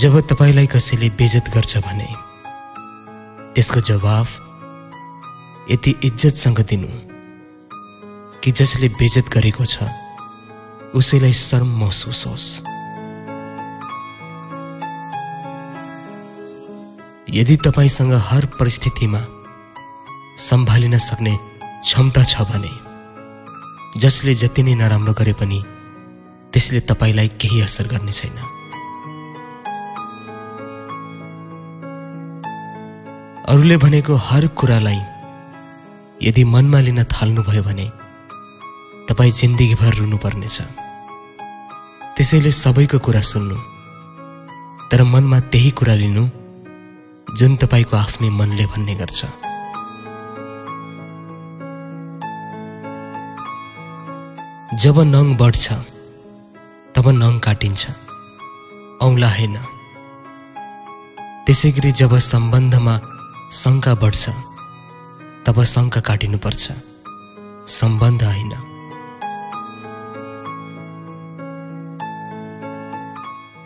जब तपाईँलाई कसैले बेजत गर्छ भने त्यसको जवाफ यति इज्जतसँग दिनु कि जसले बेजत गरेको छ उसैलाई शर्म महसुस होस्। यदि तपाईँसँग हर परिस्थितिमा सम्हालिन सक्ने क्षमता छ भने जसले जति नै नराम्रो गरे पनि त्यसले तपाईँलाई केही असर गर्ने छैन। अरूले भनेको हर कुरालाई यदि मनमा लिन थाल्नुभयो भने तपाईँ जिन्दगीभर रुनुपर्नेछ। त्यसैले सबैको कुरा सुन्नु तर मनमा त्यही कुरा लिनु जुन तपाईँको आफ्नै मनले भन्ने गर्छ। जब नङ बढ्छ तब नङ काटिन्छ औँला होइन। त्यसै गरी जब सम्बन्धमा शङ्का बढ्छ तब शङ्का काटिनुपर्छ सम्बन्ध होइन।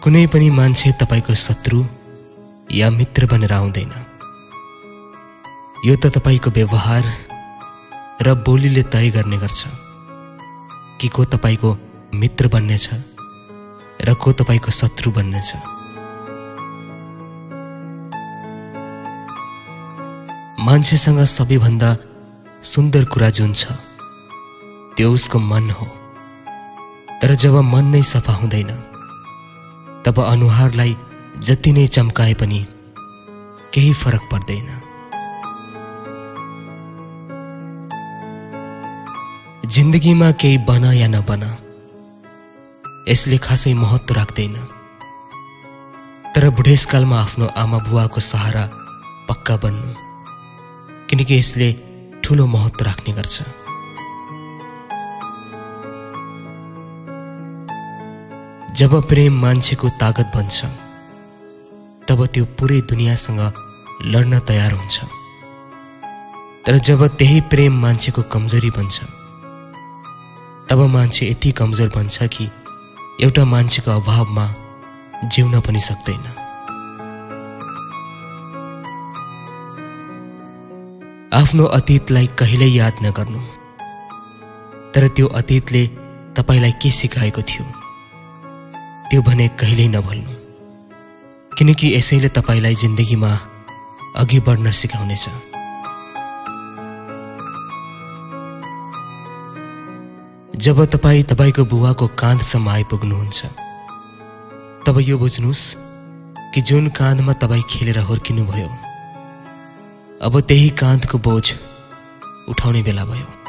कुनै पनि मान्छे तपाईँको शत्रु या मित्र बनेर आउँदैन। यो त तपाईँको व्यवहार र बोलीले तय गर्ने गर्छ कि को तपाईँको मित्र बन्नेछ र को तपाईँको शत्रु बन्नेछ। मान्छेसँग सबैभन्दा सुन्दर कुरा जुन छ त्यो उसको मन हो। तर जब मन नै सफा हुँदैन तब अनुहारलाई जति नै चम्काए पनि केही फरक पर्दैन। जिन्दगीमा केही बन या नबन यसले खासै महत्त्व राख्दैन। तर बुढेसकालमा आफ्नो आमा बुवाको सहारा पक्का बन्नु। किनकि यसले ठुलो महत्त्व राख्ने गर्छ। जब प्रेम मान्छेको तागत बन्छ तब त्यो पुरै दुनियाँसँग लड्न तयार हुन्छ। तर जब त्यही प्रेम मान्छेको कमजोरी बन्छ तब मान्छे यति कमजोर बन्छ कि एउटा मान्छेको अभावमा जिउन पनि सक्दैन। आफ्नो अतीतलाई कहिल्यै याद नगर्नु। तर त्यो अतीतले तपाईँलाई के सिकाएको थियो त्यो भने कहिल्यै नभुल्नु। किनकि यसैले तपाईँलाई जिन्दगीमा अघि बढ्न सिकाउनेछ। जब तपाईँ तपाईँको बुवाको काँधसम्म आइपुग्नुहुन्छ तब यो बुझ्नुहोस् कि जुन काँधमा तपाईँ खेलेर हुर्किनुभयो अब त्यही काँधको बोझ उठाउने बेला भयो।